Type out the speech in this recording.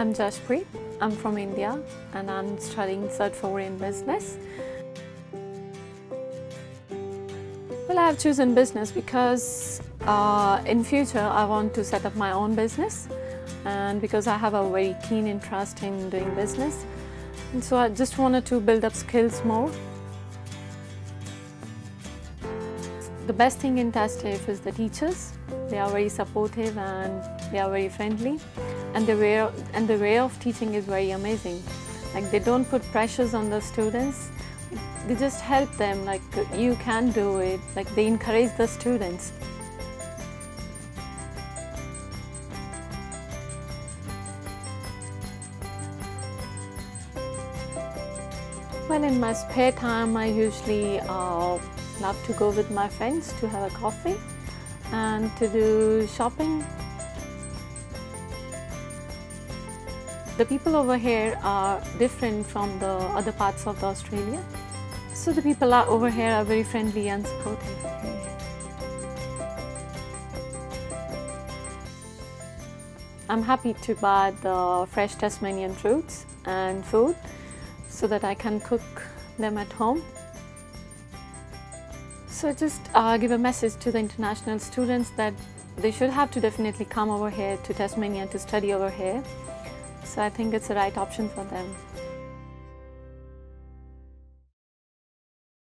I'm Jaspreet. I'm from India and I'm studying Cert 4 in business. Well, I have chosen business because uh, in future I want to set up my own business and because I have a very keen interest in doing business. And so I just wanted to build up skills more. The best thing in TasTAFE is the teachers. They are very supportive and they are very friendly and the way, and the way of teaching is very amazing. Like they don't put pressures on the students, they just help them like you can do it, like they encourage the students. Well, in my spare time, I usually uh, love to go with my friends to have a coffee and to do shopping. The people over here are different from the other parts of Australia. So the people are over here are very friendly and supportive. I'm happy to buy the fresh Tasmanian fruits and food so that I can cook them at home. So just uh, give a message to the international students that they should have to definitely come over here to Tasmania to study over here. So I think it's the right option for them.